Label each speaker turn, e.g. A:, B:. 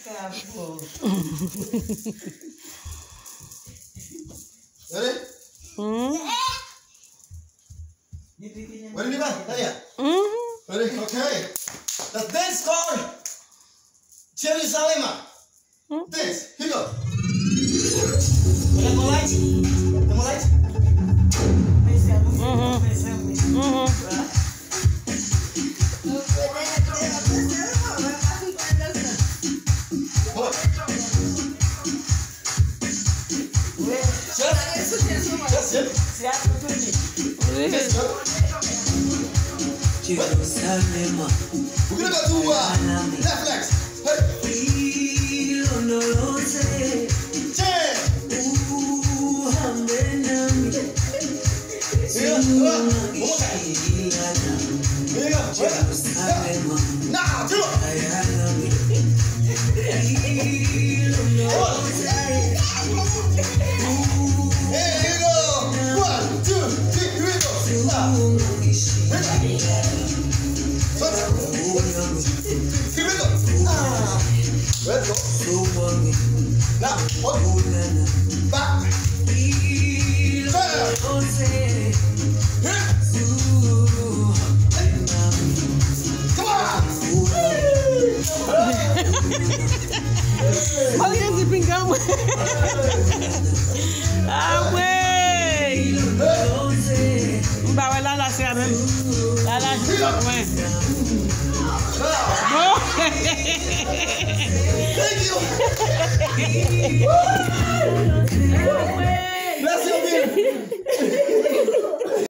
A: Ready?
B: Hmm?
A: Ready, Niba? Tanya?
B: Hmm?
A: Ready? Okay. The dance called Jerusalema.
B: Hmm?
A: Dance. Here you go. Ada mau light? Ada mau light?
C: Jerusalema,
A: We're gonna go to uh,
C: ilondoloze
A: jam.
C: uhambe
A: Now, hold.
C: ulana
A: Back.
C: ilondoloze
A: Here.
C: uhambe nami
A: Come on.
B: Olha esse pingão. Ah, wey. Ọkùnrin.
A: Now.